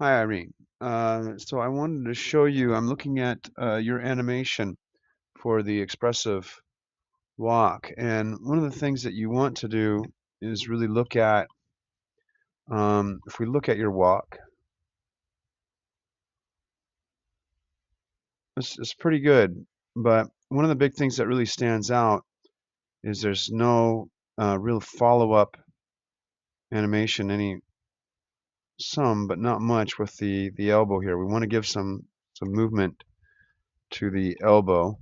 Hi, Aileen. Uh, so I wanted to show you, I'm looking at uh, your animation for the expressive walk. And one of the things that you want to do is really look at, um, if we look at your walk, it's, it's pretty good. But one of the big things that really stands out is there's no uh, real follow-up animation, any some, but not much with the, the elbow here. We want to give some, some movement to the elbow.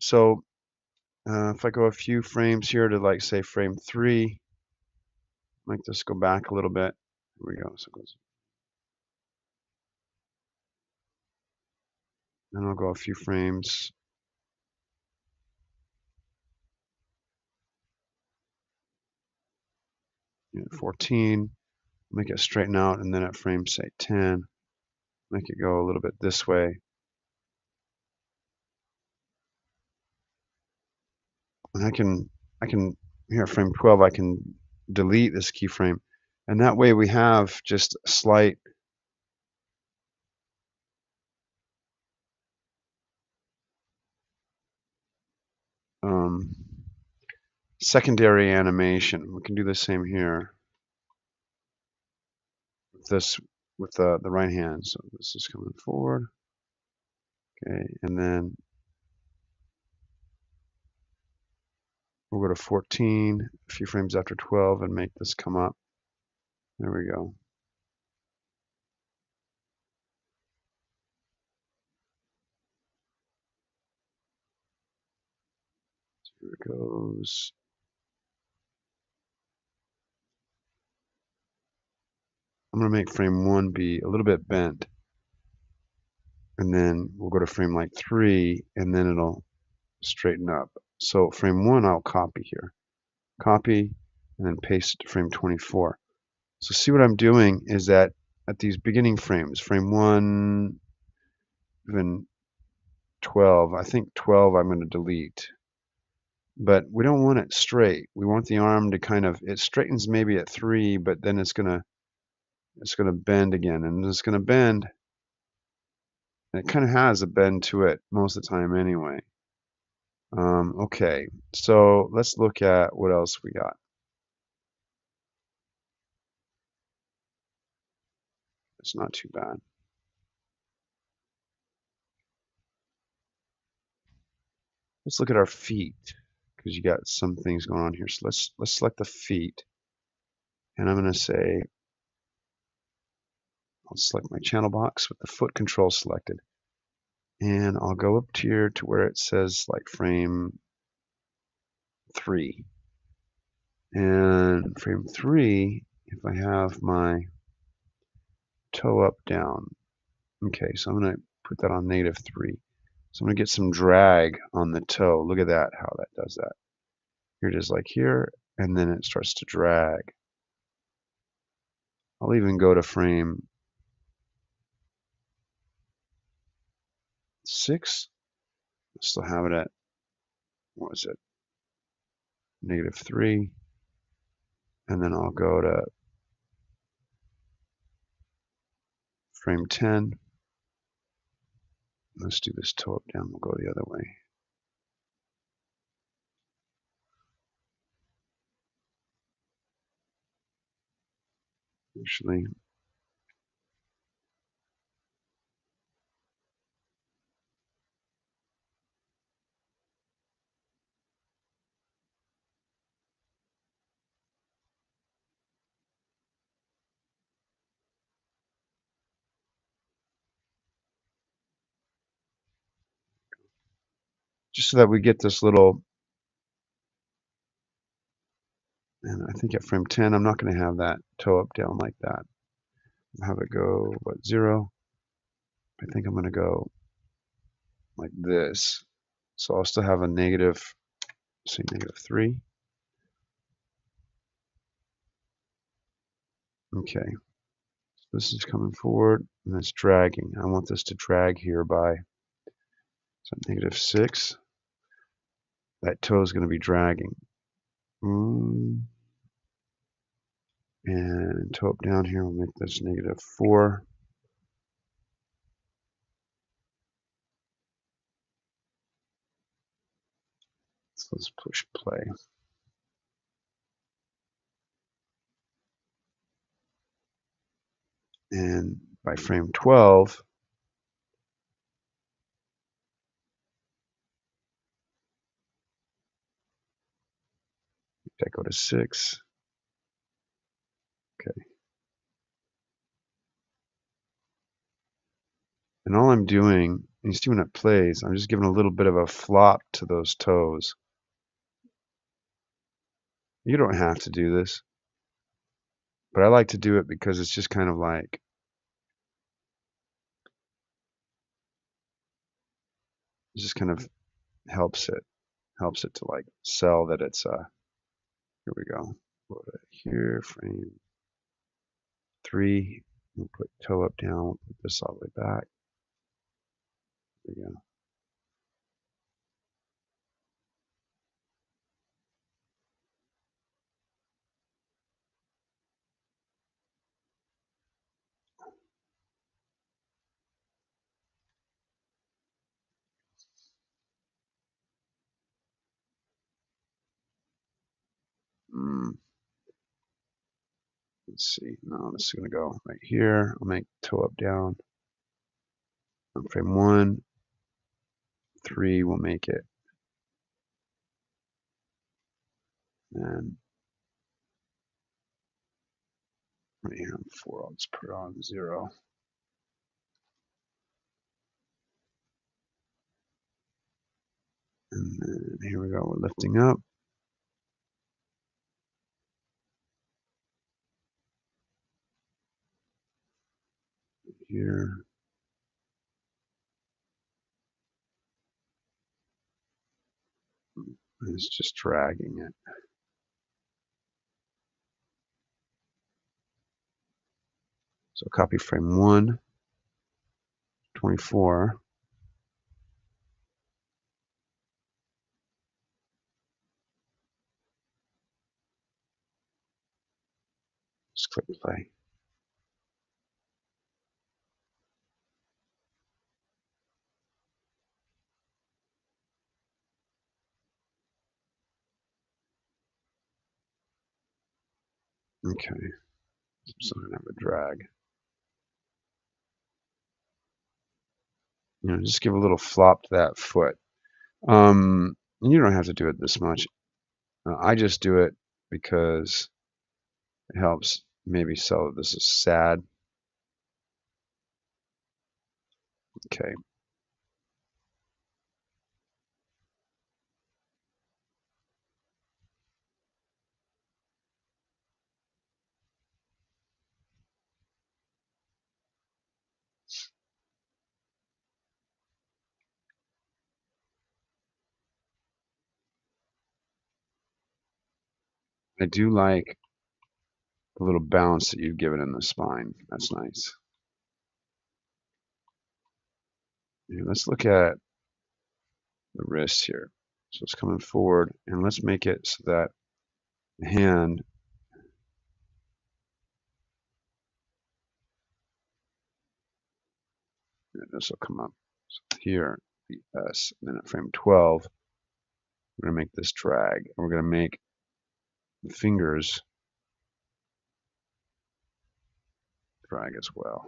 So uh, if I go a few frames here to like say frame three, make this go back a little bit. Here we go. So goes. And I'll go a few frames. Know, 14, make it straighten out, and then at frame say 10, make it go a little bit this way. And I can, I can here at frame 12, I can delete this keyframe, and that way we have just a slight um, secondary animation. We can do the same here. This with the, the right hand. So this is coming forward. Okay, and then we'll go to 14, a few frames after 12, and make this come up. There we go. Here it goes. I'm going to make frame 1 be a little bit bent. And then we'll go to frame like 3, and then it'll straighten up. So frame 1 I'll copy here. Copy, and then paste it to frame 24. So see what I'm doing is that at these beginning frames, frame 1, even 12, I think 12 I'm going to delete. But we don't want it straight. We want the arm to kind of, it straightens maybe at 3, but then it's going to it's going to bend again and it's going to bend. It kind of has a bend to it most of the time anyway. Um, okay so let's look at what else we got. It's not too bad. Let's look at our feet because you got some things going on here. So let's let's select the feet and I'm going to say I'll select my channel box with the foot control selected. And I'll go up here to where it says like frame 3. And frame 3, if I have my toe up down. Okay, so I'm going to put that on negative 3. So I'm going to get some drag on the toe. Look at that, how that does that. Here it is like here, and then it starts to drag. I'll even go to frame six. I still have it at, what was it, negative three. And then I'll go to frame 10. Let's do this up down. We'll go the other way. Actually, just so that we get this little, and I think at frame 10, I'm not going to have that toe up down like that. I'll have it go, what, zero? I think I'm going to go like this. So I'll still have a negative, say negative 3. Okay, so this is coming forward and it's dragging. I want this to drag here by so negative 6 that toe is going to be dragging. Mm. And toe up down here, we'll make this negative 4. So let's push play. And by frame 12, that go to 6. Okay. And all I'm doing, you see when it plays, I'm just giving a little bit of a flop to those toes. You don't have to do this. But I like to do it because it's just kind of like it just kind of helps it helps it to like sell that it's uh here we go. Put it here frame three. We'll put toe up down we'll put this all the way back. There we go Let's see. No, this is going to go right here. I'll make toe up down. On frame one, three, we'll make it. And right here on four, I'll just put on zero. And then here we go, we're lifting up. Here. It's just dragging it. So copy frame 1, 24. Just click play. Okay, so I have a drag. You know, just give a little flop to that foot. Um, you don't have to do it this much. Uh, I just do it because it helps maybe sell this is sad. Okay, I do like the little bounce that you've given in the spine. That's nice. Let's look at the wrist here. So it's coming forward, and let's make it so that the hand this will come up so here, the S, and then at frame 12, we're going to make this drag, and we're going to make fingers drag as well.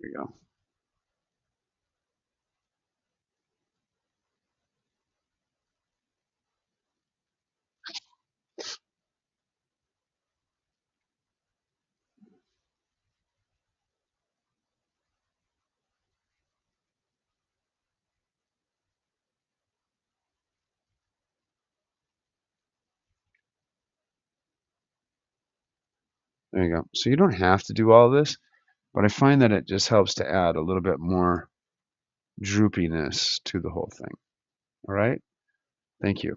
We go. There you go. So you don't have to do all this, but I find that it just helps to add a little bit more droopiness to the whole thing. All right. Thank you.